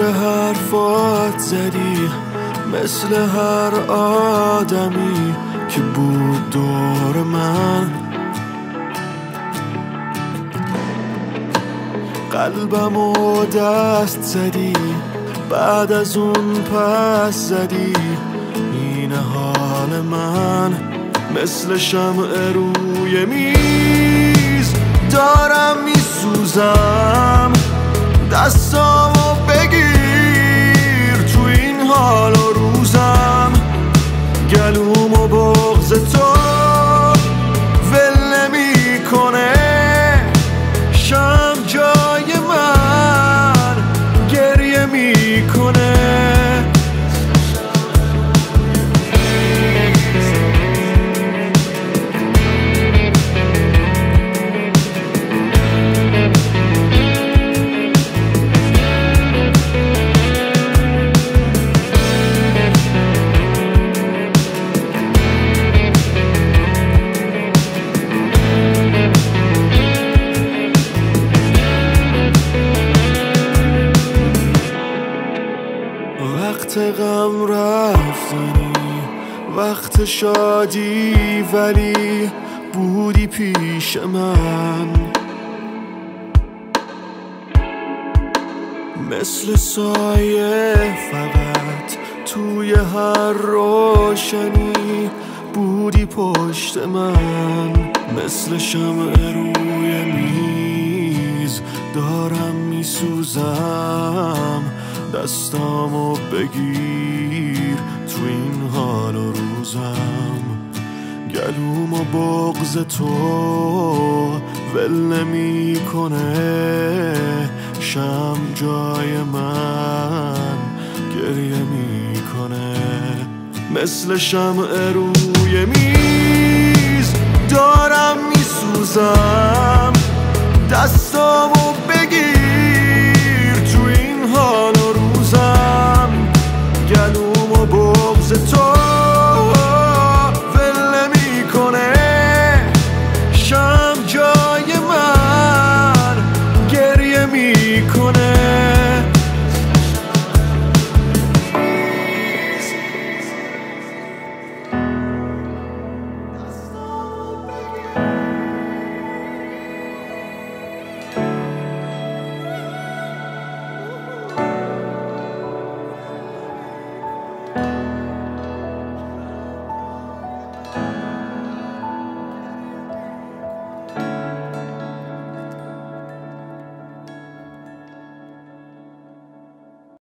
حرفات زدی مثل هر آدمی که بود دور من. قلبم و دست زدی بعد از اون پس زدی. این حال من مثل شمع روی میز دارم میسوزم. دستامو بگیر. تو این حال و روزم گلوم و بغز تو ول نمی‌کنه. شم جای من گریه می‌کنه. غم رفتنی وقت شادی ولی بودی پیش من. مثل سایه فقط توی هر روشنی بودی پشت من. مثل شمع روی میز دارم میسوزم. دستامو بگیر تو این حال و روزم. گلوم و بغز تو ول نمی کنه شم جای من گریه می کنه مثل شمع روی میز دارم می سوزم دستامو